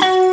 Bye.